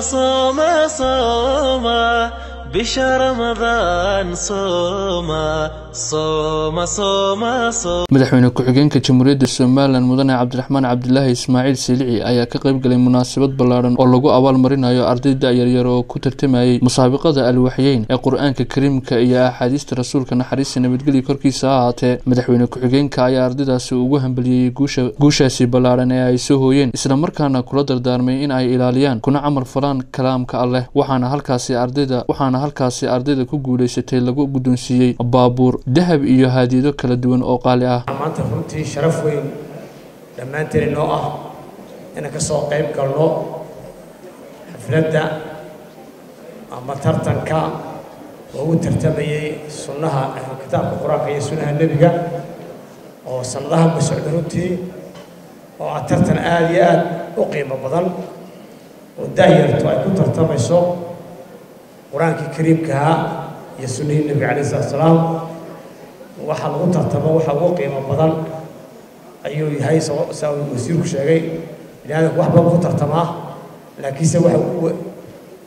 صام صام bisha ramadaan madaxweyne ku-xigeenka jamhuuriyadda somalilan mudane cabdiraxmaan cabdilaahi ismaaciil silici ayaa ka qayb galay munaasabad ballaadhan oo lagu abaalmarinayo ardayda yaryar oo ku tartamayay musaabiqada alwaxyeyn ee qur'aanka kariimka iyo axaadiista rasuulka naxariista nabadgelya korkiisa ha ahaatee madaxweyne ku-xigeenka ayaa ardaydaasi ugu hambeliyeyey guushaasi ballaadhan ee ay soo hooyeen islamarkaana kula dardaarmay in ay ilaaliyaan kuna camal falaan kalaamka alleh waxaana halkaasi ardayda waxaana halkaasi ardayda ku guulaysatay lagu guddoonsiiyey baabuur dahab iyo haadiyado kala duwan oo qaali ah. Maanta runtii sharaf weyn dhammaanteen inoo ah inaan ka soo qayb galno xafladda ama tartanka loogu tartamayey sunnaha kitaabka qur'aanka iyo sunnaha nebiga oo sanadaha ma socda runtii oo ah tartan aada iyo aada u qiimo badan oo daayartu ay ku tartamayso qur'aankii kariimkahaa iyo sunnihii nebiga calayh salatu salaam waxaa lagu tartamo waxa ugu qiimo badan ayuu yahay saa uu wasiirku sheegay. Bini aadamku wax badan ku tartamaa laakiinse waxa ugu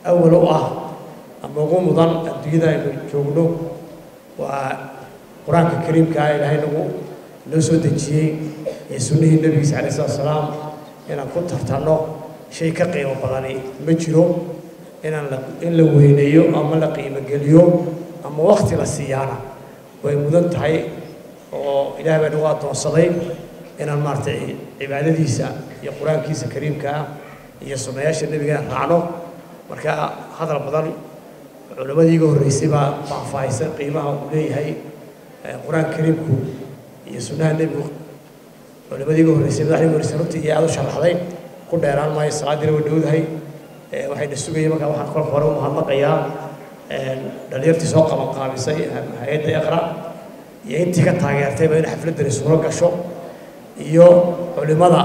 awal u ah ama ugu mudan adduunyada aynu joogno waa qur'aanka kariimkaa ilaahay nagu noo soo dejiyey iyo sunnihii nebigiisa calayh salatu salaam inaan ku tartanno shay ka qiimo badani ma jiro in la weyneeyo ama la qiimogeliyo ama wakti la siiyaana way mudan tahay oo ilaah baa nagu addoonsaday inaan maaragtay cibaadadiisa iyo qur'aankiisa kariimkaa iyo sunnayaasha nebiga raacno. Marka hadal badan culimmadii iga horreysay baa faahfaahaysan qiimaha uu leeyahay qur'aanka kariimku iyo sunnaha nebigu. Culimmadii iga horreysay madaxdii horreysay runtii iyo aada u sharaxday ku dheeraan maayo salaadiina way dhowdahay waxayna sugayay markaa waxaan kolka hore u mahadnaqayaa dhalinyartii soo qabanqaabisay hay'adda iqra iyo intii ka taageertayba in xafladdani suuro gasho iyo culimmada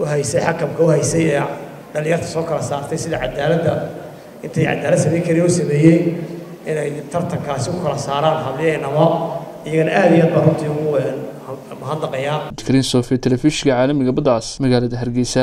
u haysay xakamka u haysay ee dhalinyarta soo kala saartay sida cadaaladda intay cadaalad samayn kareen u sameeyey inay tartankaasi u kala saaraan habliyaynamo iyagana aada iyo aad baa runtii ugu mahadnaqayaa kariin sofi telefishinka caalamiga baddaas magaalada hargeysa